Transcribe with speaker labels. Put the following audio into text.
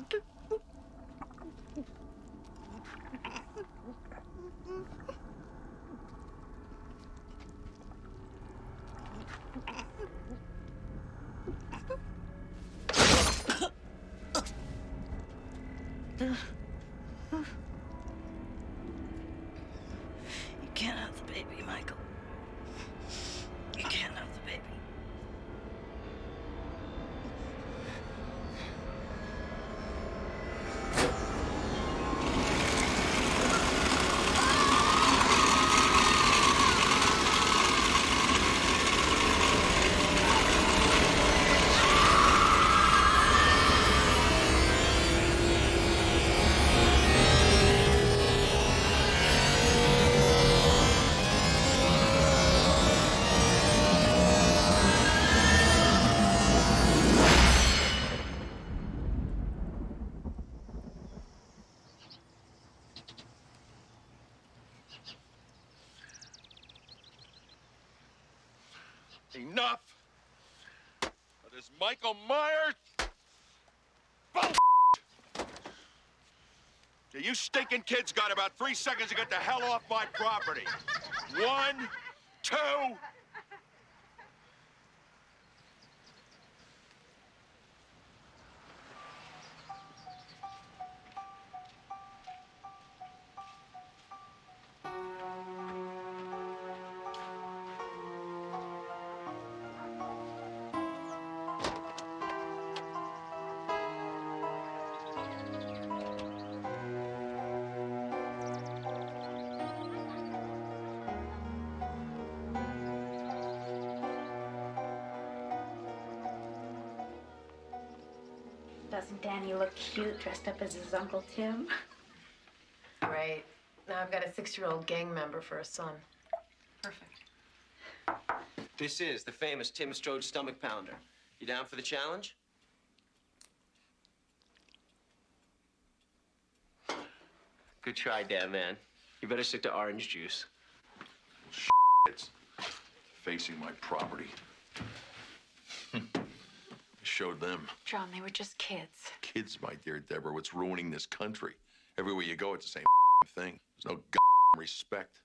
Speaker 1: You can't have the baby, Michael. You can't.
Speaker 2: Enough of this Michael Myers. bullshit. Yeah, you stinking kids got about three seconds to get the hell off my property. One, two.
Speaker 3: Doesn't Danny look cute dressed up as his Uncle Tim?
Speaker 4: Great. Now I've got a six-year-old gang member for a son. Perfect.
Speaker 5: This is the famous Tim Strode stomach pounder. You down for the challenge? Good try, Dan, man. You better stick to orange juice.
Speaker 2: It's facing my property. Showed them.
Speaker 3: John, they were just kids.
Speaker 2: Kids, my dear Deborah, what's ruining this country? Everywhere you go, it's the same thing. There's no respect.